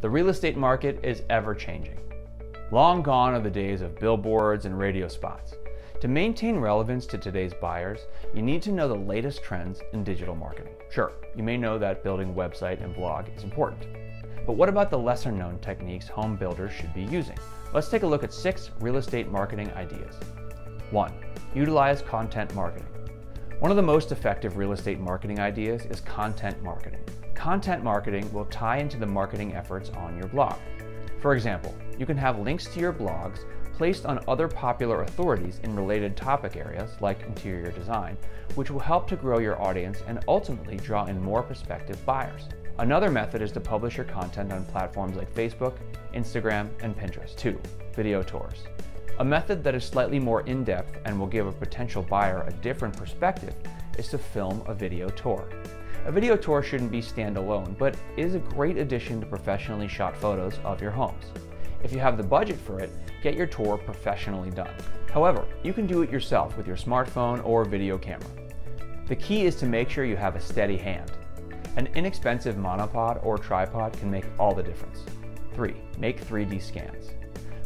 The real estate market is ever changing. Long gone are the days of billboards and radio spots. To maintain relevance to today's buyers, you need to know the latest trends in digital marketing. Sure, you may know that building a website and blog is important. But what about the lesser known techniques home builders should be using? Let's take a look at six real estate marketing ideas. 1. Utilize content marketing. One of the most effective real estate marketing ideas is content marketing. Content marketing will tie into the marketing efforts on your blog. For example, you can have links to your blogs placed on other popular authorities in related topic areas like interior design, which will help to grow your audience and ultimately draw in more prospective buyers. Another method is to publish your content on platforms like Facebook, Instagram, and Pinterest. 2. Video tours. A method that is slightly more in-depth and will give a potential buyer a different perspective is to film a video tour. A video tour shouldn't be standalone, but is a great addition to professionally shot photos of your homes. If you have the budget for it, get your tour professionally done. However, you can do it yourself with your smartphone or video camera. The key is to make sure you have a steady hand. An inexpensive monopod or tripod can make all the difference. 3. Make 3D scans.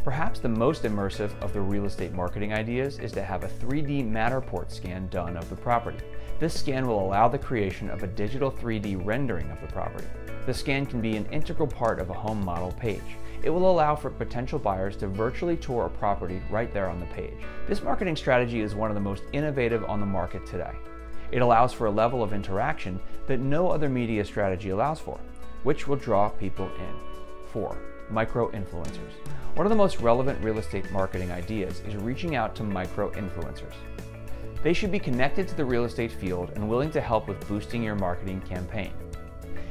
Perhaps the most immersive of the real estate marketing ideas is to have a 3D Matterport scan done of the property. This scan will allow the creation of a digital 3D rendering of the property. The scan can be an integral part of a home model page. It will allow for potential buyers to virtually tour a property right there on the page. This marketing strategy is one of the most innovative on the market today. It allows for a level of interaction that no other media strategy allows for, which will draw people in. 4. Micro-influencers. One of the most relevant real estate marketing ideas is reaching out to micro-influencers. They should be connected to the real estate field and willing to help with boosting your marketing campaign.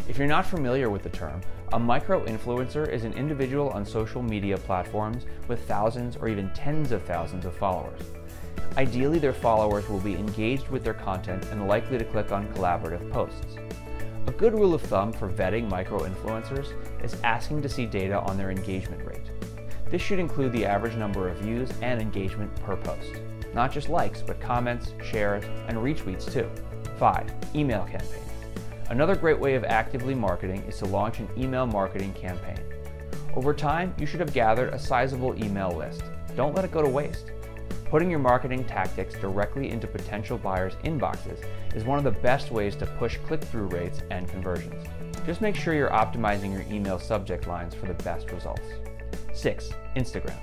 If you're not familiar with the term, a micro-influencer is an individual on social media platforms with thousands or even tens of thousands of followers. Ideally, their followers will be engaged with their content and likely to click on collaborative posts. A good rule of thumb for vetting micro-influencers is asking to see data on their engagement rate. This should include the average number of views and engagement per post. Not just likes, but comments, shares, and retweets too. 5. Email campaigns. Another great way of actively marketing is to launch an email marketing campaign. Over time, you should have gathered a sizable email list. Don't let it go to waste. Putting your marketing tactics directly into potential buyers' inboxes is one of the best ways to push click-through rates and conversions. Just make sure you're optimizing your email subject lines for the best results. 6. Instagram.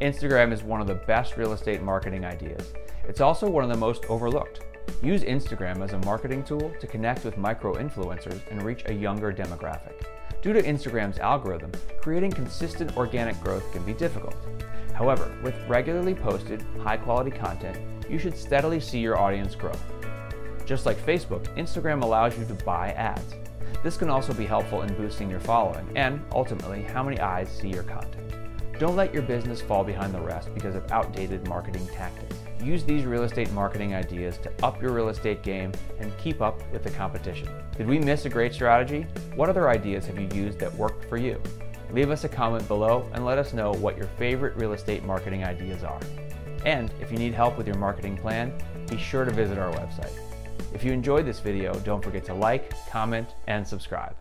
Instagram is one of the best real estate marketing ideas. It's also one of the most overlooked. Use Instagram as a marketing tool to connect with micro-influencers and reach a younger demographic. Due to Instagram's algorithm, creating consistent organic growth can be difficult. However, with regularly posted, high-quality content, you should steadily see your audience grow. Just like Facebook, Instagram allows you to buy ads. This can also be helpful in boosting your following and, ultimately, how many eyes see your content. Don't let your business fall behind the rest because of outdated marketing tactics. Use these real estate marketing ideas to up your real estate game and keep up with the competition. Did we miss a great strategy? What other ideas have you used that worked for you? Leave us a comment below and let us know what your favorite real estate marketing ideas are. And if you need help with your marketing plan, be sure to visit our website. If you enjoyed this video, don't forget to like, comment, and subscribe.